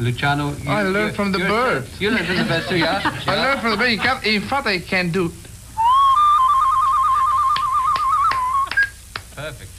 Luciano, you, I learned from the bird. You learned from the bird too, yeah? I learned from the bird. You can, in fact, I can do. Perfect.